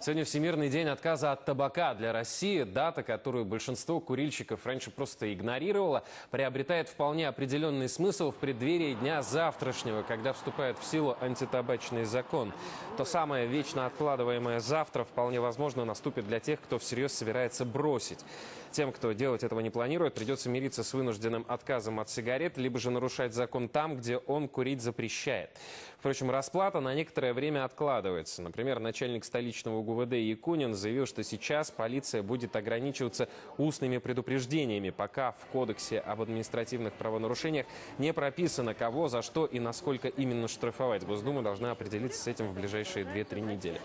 Сегодня Всемирный день отказа от табака для России. Дата, которую большинство курильщиков раньше просто игнорировало, приобретает вполне определенный смысл в преддверии дня завтрашнего, когда вступает в силу антитабачный закон. То самое вечно откладываемое завтра вполне возможно наступит для тех, кто всерьез собирается бросить. Тем, кто делать этого не планирует, придется мириться с вынужденным отказом от сигарет, либо же нарушать закон там, где он курить запрещает. Впрочем, расплата на некоторое время откладывается. Например, начальник столичного ГУВД Якунин заявил, что сейчас полиция будет ограничиваться устными предупреждениями, пока в Кодексе об административных правонарушениях не прописано, кого, за что и насколько именно штрафовать. Госдума должна определиться с этим в ближайшие 2-3 недели.